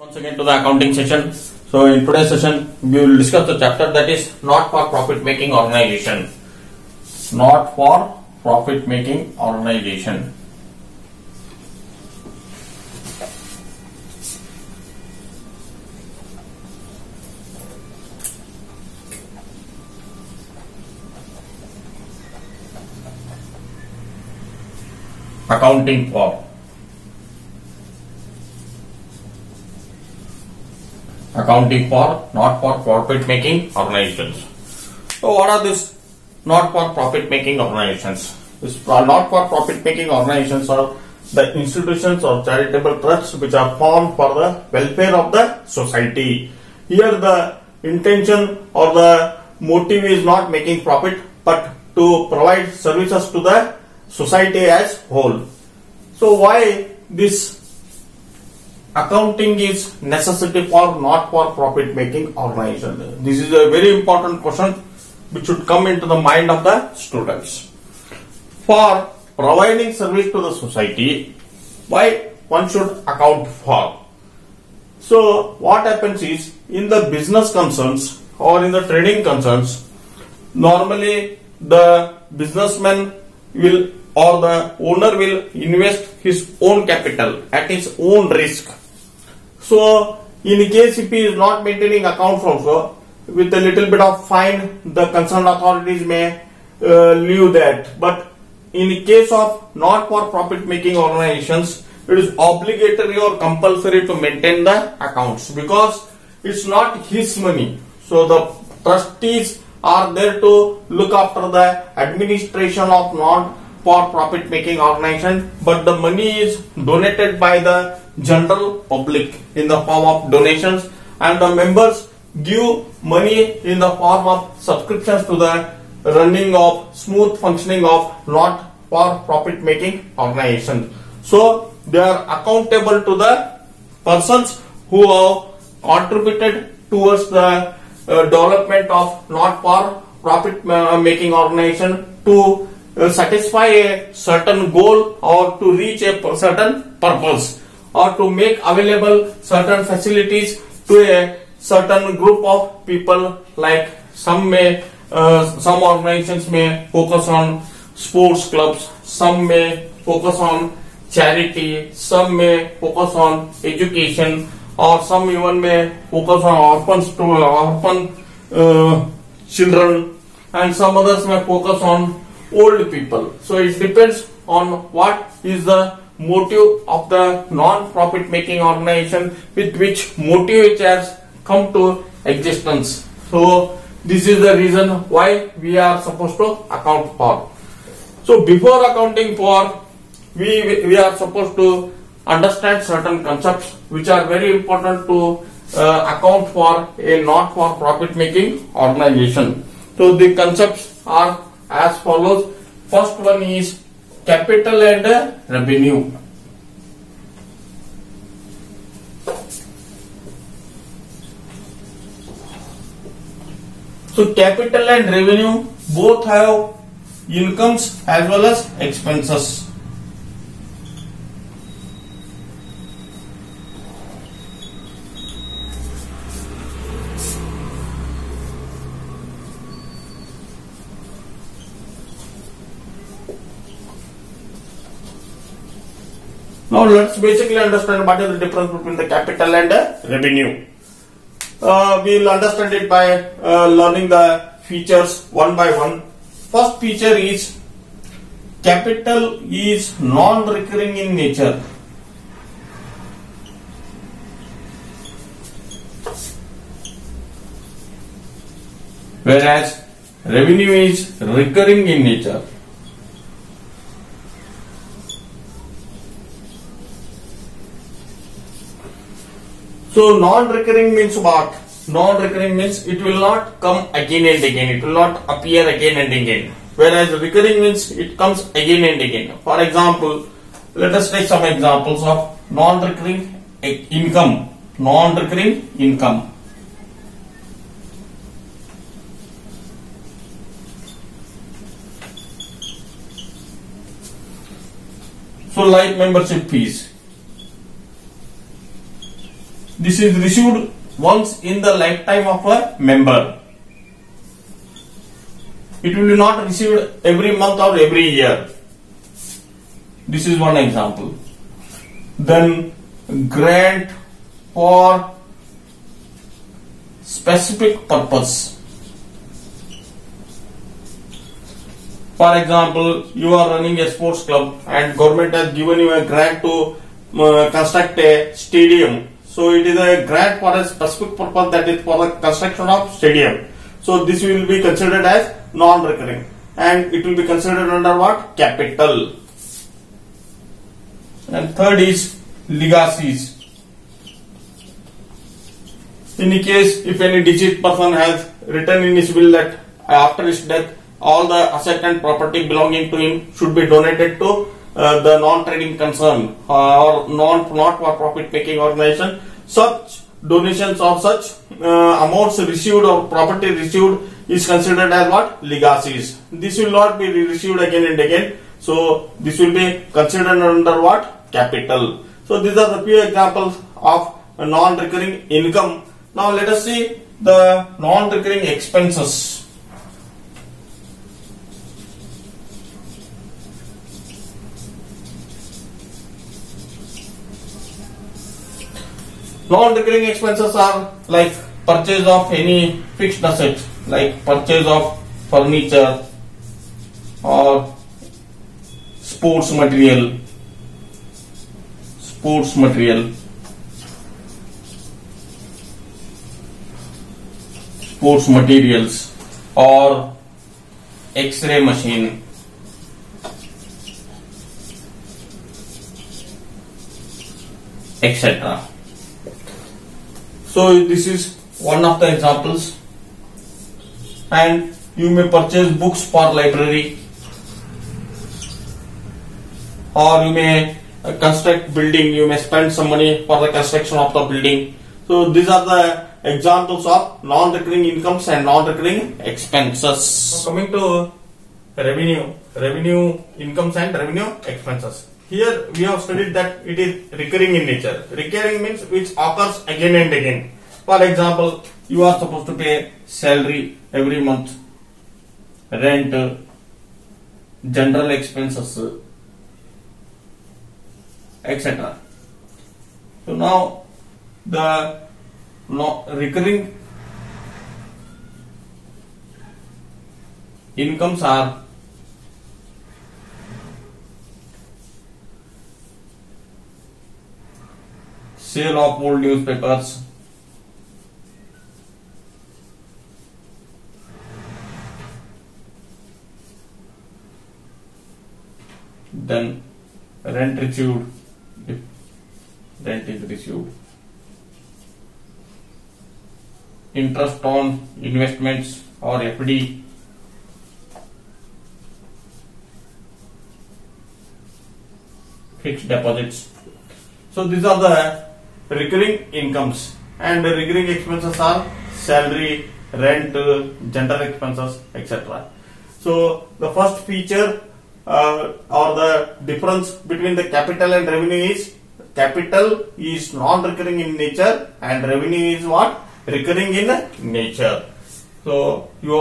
Once again to the accounting session. So in today's session, we will discuss the chapter that is not for profit making organization. Not for profit making organization. Accounting for. Accounting for not for profit making organizations. So what are these not for profit making organizations? These not for profit making organizations are the institutions or charitable trusts which are formed for the welfare of the society. Here the intention or the motive is not making profit but to provide services to the society as whole. So why this accounting is necessity for not for profit making organization. This is a very important question which should come into the mind of the students. For providing service to the society why one should account for? So what happens is in the business concerns or in the trading concerns normally the businessman will or the owner will invest his own capital at his own risk so, in case if he is not maintaining accounts also, with a little bit of fine, the concerned authorities may uh, leave that. But in case of not for profit making organizations, it is obligatory or compulsory to maintain the accounts because it's not his money. So, the trustees are there to look after the administration of not for profit making organization, but the money is donated by the general public in the form of donations and the members give money in the form of subscriptions to the running of smooth functioning of not for profit making organization. So they are accountable to the persons who have contributed towards the uh, development of not for profit uh, making organization to uh, satisfy a certain goal or to reach a certain purpose or to make available certain facilities to a certain group of people like some may uh, some organizations may focus on sports clubs some may focus on charity some may focus on education or some even may focus on orphans to orphan uh, children and some others may focus on old people. So it depends on what is the motive of the non-profit making organization with which motive it has come to existence. So this is the reason why we are supposed to account for. So before accounting for, we, we are supposed to understand certain concepts which are very important to uh, account for a not for profit making organization. So the concepts are as follows. First one is capital and revenue. So capital and revenue both have incomes as well as expenses. Now let's basically understand what is the difference between the capital and the revenue. Uh, we will understand it by uh, learning the features one by one. First feature is capital is non-recurring in nature. Whereas revenue is recurring in nature. So non-recurring means what? Non-recurring means it will not come again and again. It will not appear again and again. Whereas recurring means it comes again and again. For example, let us take some examples of non-recurring income. Non-recurring income. So like membership fees this is received once in the lifetime of a member. It will be not received every month or every year. This is one example. Then grant for specific purpose. For example, you are running a sports club and government has given you a grant to uh, construct a stadium. So it is a grant for a specific purpose that is for the construction of stadium. So this will be considered as non-recurring and it will be considered under what? Capital. And third is legacies. In the case if any deceased person has written in his will that after his death all the asset and property belonging to him should be donated to the non-trading concern uh, or non not for profit making organization such donations or such uh, amounts received or property received is considered as what? Legacies. This will not be received again and again. So this will be considered under what? Capital. So these are the few examples of non-recurring income. Now let us see the non-recurring expenses Non-recurring expenses are like purchase of any fixed asset, like purchase of furniture or sports material, sports material, sports materials or X-ray machine. etc. So this is one of the examples. And you may purchase books for library. Or you may uh, construct building. You may spend some money for the construction of the building. So these are the examples of non-recurring incomes and non-recurring expenses. Coming to revenue. Revenue incomes and revenue expenses here we have studied that it is recurring in nature. Recurring means which occurs again and again. For example, you are supposed to pay salary every month, rent, general expenses, etc. So now the no, recurring incomes are sale of old newspapers, then rent received if rent is received, interest on investments or FD, fixed deposits. So these are the recurring incomes and the recurring expenses are salary, rent, general expenses, etc. So the first feature uh, or the difference between the capital and revenue is capital is non-recurring in nature and revenue is what recurring in nature. So you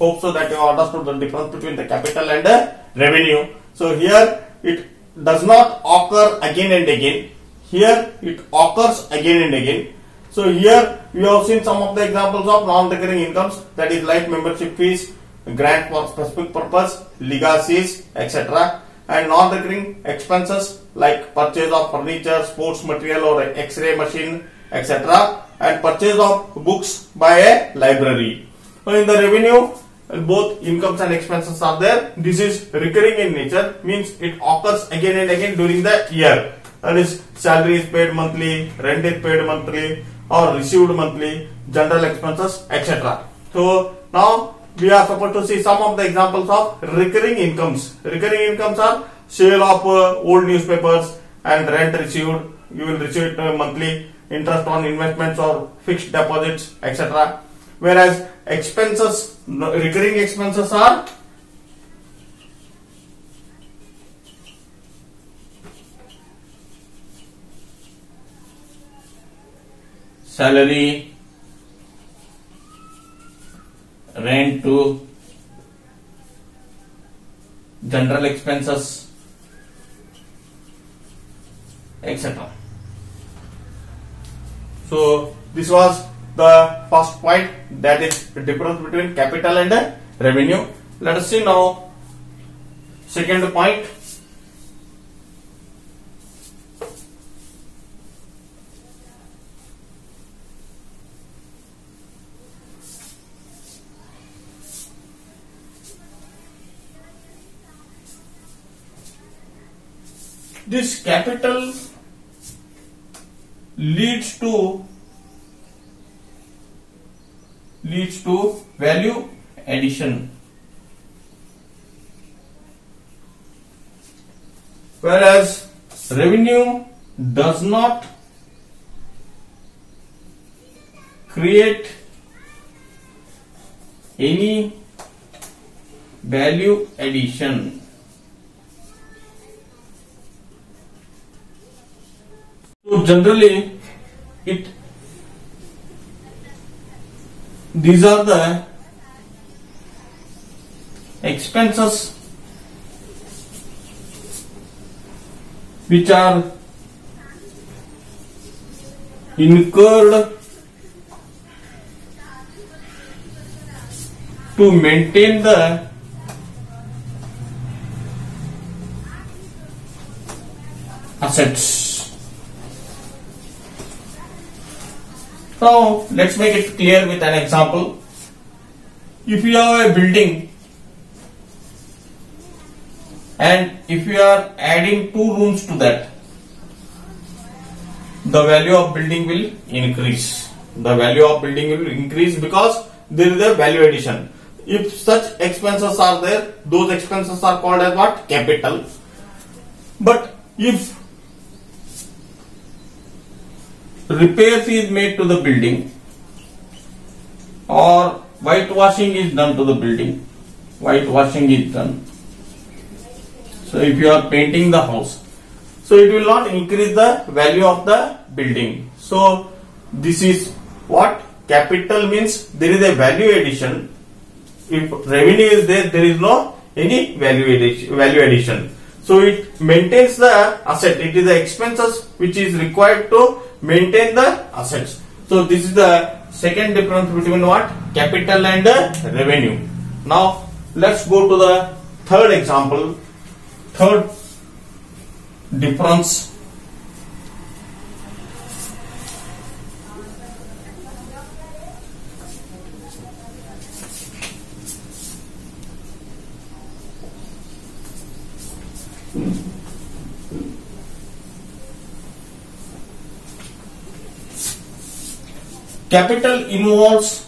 hope so that you understood the difference between the capital and the revenue. So here it does not occur again and again here it occurs again and again. So here we have seen some of the examples of non-recurring incomes that is like membership fees, grant for specific purpose, legacies, etc. And non-recurring expenses like purchase of furniture, sports material or X-ray machine, etc. And purchase of books by a library. So in the revenue, both incomes and expenses are there. This is recurring in nature, means it occurs again and again during the year that is salary is paid monthly, rent is paid monthly or received monthly, general expenses, etc. So now we are supposed to see some of the examples of recurring incomes. Recurring incomes are sale of uh, old newspapers and rent received. You will receive it uh, monthly, interest on investments or fixed deposits, etc. Whereas expenses, recurring expenses are salary, rent to general expenses, etc. So this was the first point that is the difference between capital and revenue. Let us see now second point. This capital leads to leads to value addition. Whereas revenue does not create any value addition so generally it these are the expenses which are incurred to maintain the assets. Now let's make it clear with an example. If you have a building and if you are adding two rooms to that, the value of building will increase. The value of building will increase because there is a value addition. If such expenses are there, those expenses are called as what? Capital. But if repairs is made to the building or whitewashing is done to the building, whitewashing is done. So if you are painting the house, so it will not increase the value of the building. So this is what capital means there is a value addition. If revenue is there, there is no any value addition. Value addition. So it maintains the asset. It is the expenses which is required to maintain the assets. So this is the second difference between what capital and revenue. Now let's go to the third example. Third difference capital involves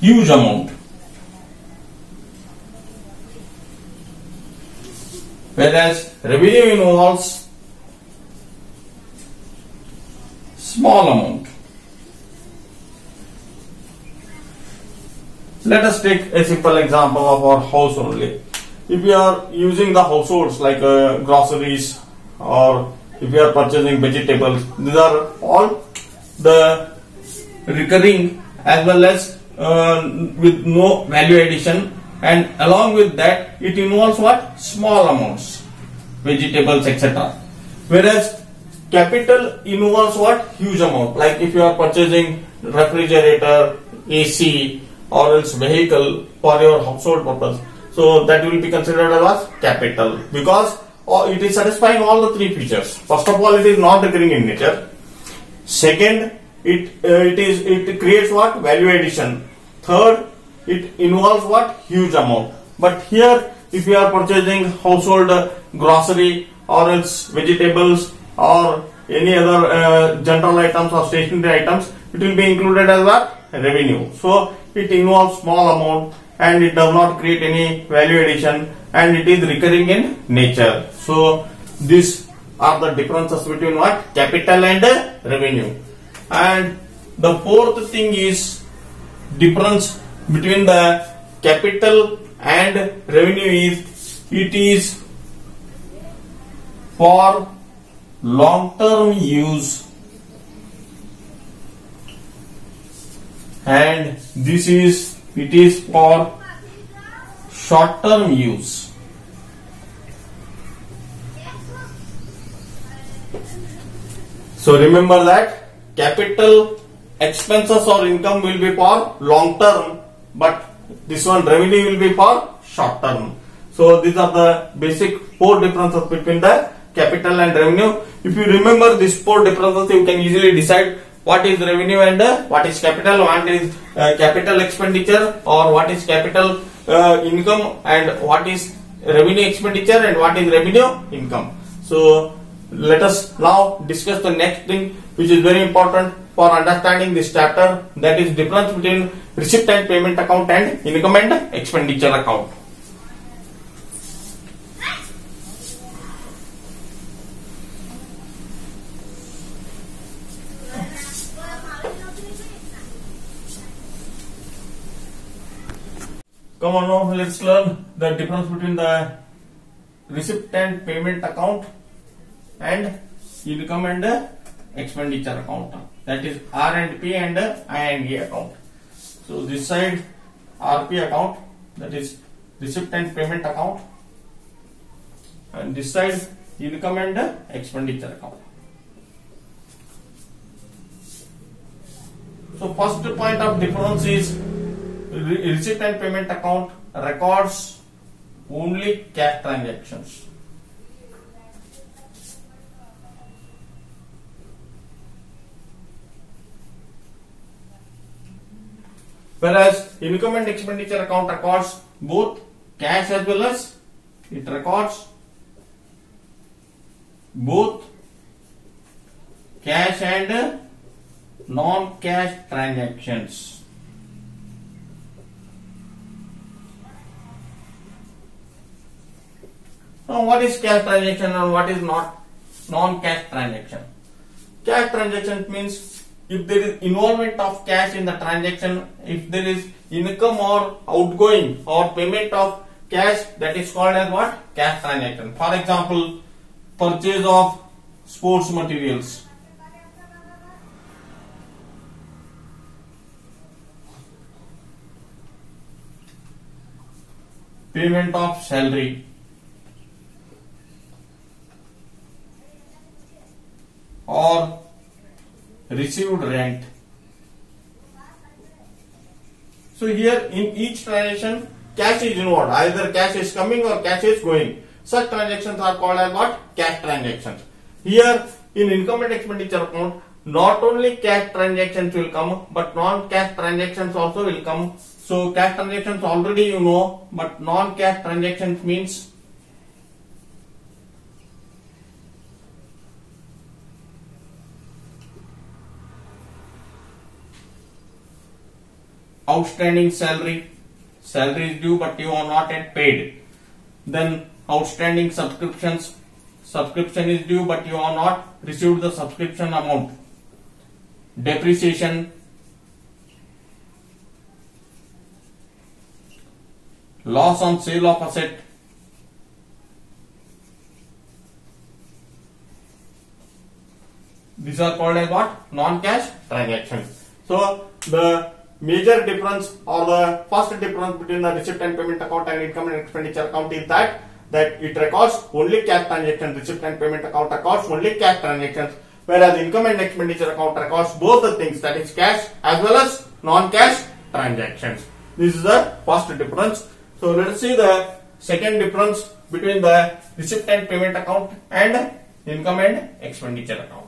huge amount. Whereas revenue involves small amount. Let us take a simple example of our house only. If you are using the households like uh, groceries or if you are purchasing vegetables these are all the recurring as well as uh, with no value addition. And along with that it involves what? Small amounts vegetables etc whereas capital involves what? Huge amount. Like if you are purchasing refrigerator ac or else vehicle for your household purpose. So that will be considered as capital. Because it is satisfying all the three features. First of all, it is not recurring in nature. Second, it uh, it is it creates what value addition. Third, it involves what huge amount. But here, if you are purchasing household grocery or else vegetables or any other uh, general items or stationary items, it will be included as what revenue. So it involves small amount and it does not create any value addition and it is recurring in nature. So these are the differences between what capital and revenue. And the fourth thing is difference between the capital and revenue is it is for long term use and this is it is for short term use. So remember that capital expenses or income will be for long term but this one revenue will be for short term. So these are the basic four differences between the capital and revenue. If you remember these four differences you can easily decide what is revenue and uh, what is capital what is uh, capital expenditure or what is capital uh, income and what is revenue expenditure and what is revenue income? So let us now discuss the next thing which is very important for understanding this chapter. That is difference between receipt and payment account and income and expenditure account Come on now, let's learn the difference between the receipt and payment account and income and expenditure account. That is R and P and I and E account. So this side RP account that is receipt and payment account and this side income and expenditure account. So first point of difference is receipt and payment account records only cash transactions. Whereas income and expenditure account records both cash as well as it records both cash and non-cash transactions. Now, what is cash transaction and what is not non-cash transaction? Cash transaction means if there is involvement of cash in the transaction, if there is income or outgoing or payment of cash, that is called as what? Cash transaction. For example, purchase of sports materials. Payment of salary. or received rent. So here in each transaction cash is involved either cash is coming or cash is going. Such transactions are called as what? Cash transactions. Here in income and expenditure account not only cash transactions will come but non-cash transactions also will come. So cash transactions already you know but non-cash transactions means outstanding salary, salary is due but you are not yet paid. Then outstanding subscriptions, subscription is due but you are not received the subscription amount. Depreciation, loss on sale of asset, these are called as what? Non-cash transactions. So the major difference or the first difference between the receipt and payment account and income and expenditure account is that that it records only cash transactions. Receipt and payment account records only cash transactions, whereas income and expenditure account records both the things that is cash as well as non-cash transactions. This is the first difference. So let us see the second difference between the receipt and payment account and income and expenditure account.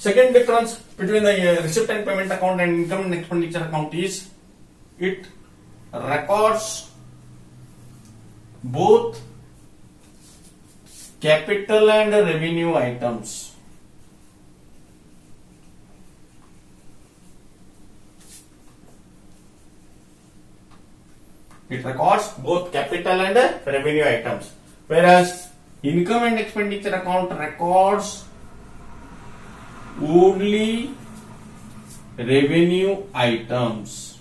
Second difference between the uh, receipt and payment account and income and expenditure account is it records both capital and revenue items. It records both capital and revenue items. Whereas income and expenditure account records only revenue items.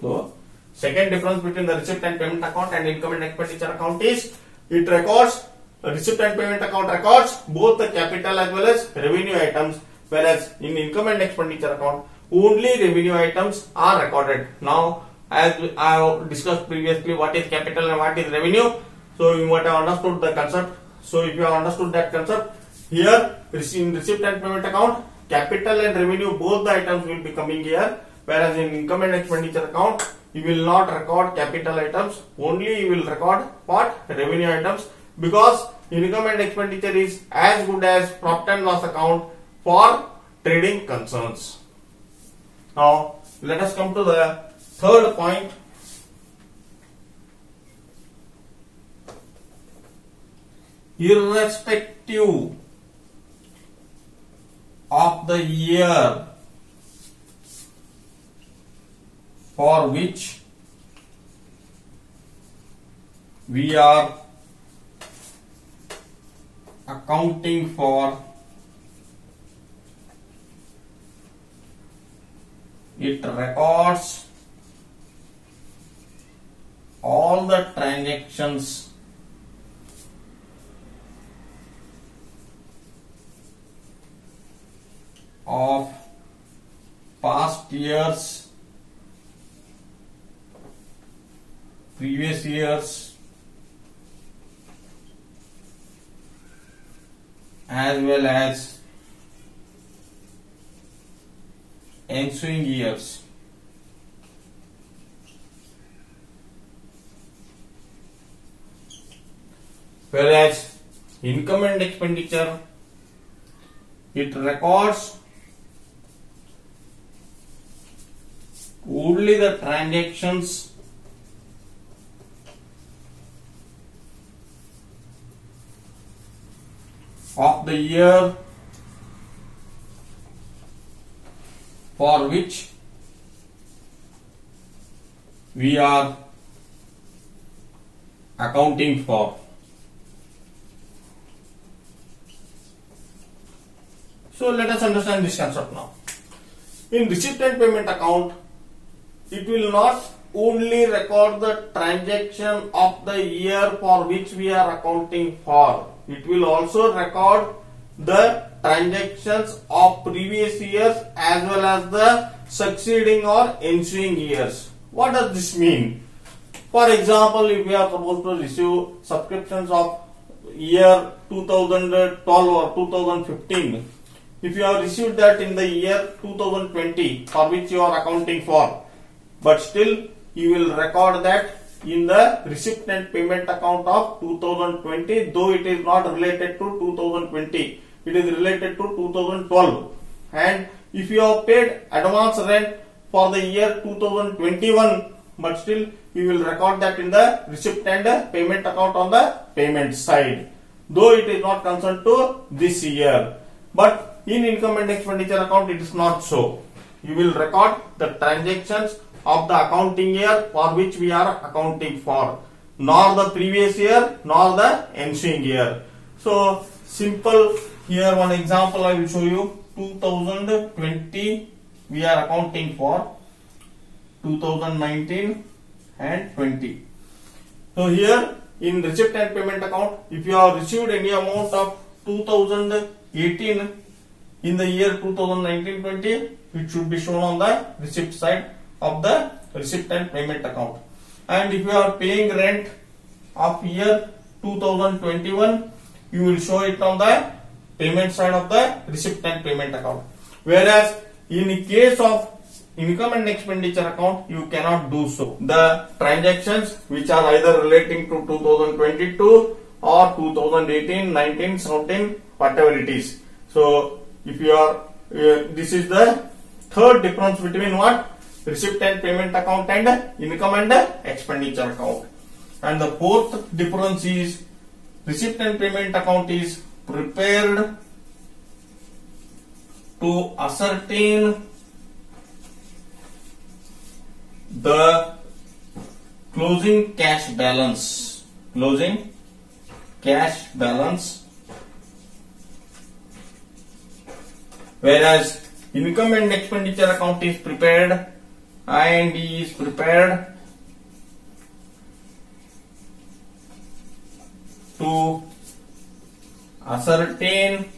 So, second difference between the receipt and payment account and income and expenditure account is it records receipt and payment account records both the capital as well as revenue items, whereas in income and expenditure account only revenue items are recorded. Now, as I have discussed previously, what is capital and what is revenue. So, you might have understood the concept. So, if you have understood that concept, here in receipt and payment account, capital and revenue both the items will be coming here, whereas in income and expenditure account, you will not record capital items, only you will record what revenue items because income and expenditure is as good as profit and loss account for trading concerns. Now, let us come to the third point. Irrespective of the year for which we are accounting for it records all the transactions of past years previous years as well as ensuing years. Whereas income and expenditure, it records only the transactions of the year for which we are accounting for. So let us understand this concept now. In receipt and payment account, it will not only record the transaction of the year for which we are accounting for. It will also record the transactions of previous years as well as the succeeding or ensuing years. What does this mean? For example, if we are supposed to receive subscriptions of year 2012 or 2015, if you have received that in the year 2020 for which you are accounting for, but still you will record that in the receipt and payment account of 2020 though it is not related to 2020 it is related to 2012 and if you have paid advance rent for the year 2021 but still you will record that in the receipt and payment account on the payment side though it is not concerned to this year. But in income and expenditure account it is not so. You will record the transactions of the accounting year for which we are accounting for. Nor the previous year nor the ensuing year. So simple here one example i will show you. 2020 we are accounting for 2019 and 20 so here in receipt and payment account if you have received any amount of 2018 in the year 2019-20 it should be shown on the receipt side of the receipt and payment account. And if you are paying rent of year 2021 you will show it on the payment side of the receipt and payment account. Whereas in case of income and expenditure account you cannot do so. The transactions which are either relating to 2022 or 2018 19 17 whatever it is. So if you are uh, this is the third difference between what receipt and payment account and income and expenditure account. And the fourth difference is receipt and payment account is prepared to ascertain the closing cash balance. Closing cash balance. Whereas income and expenditure account is prepared and is prepared to ascertain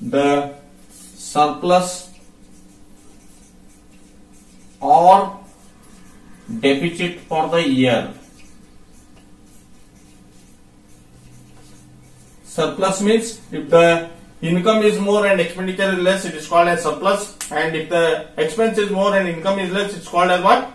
the surplus or deficit for the year. Surplus means if the income is more and expenditure is less, it is called as surplus, and if the expense is more and income is less, it's called as what?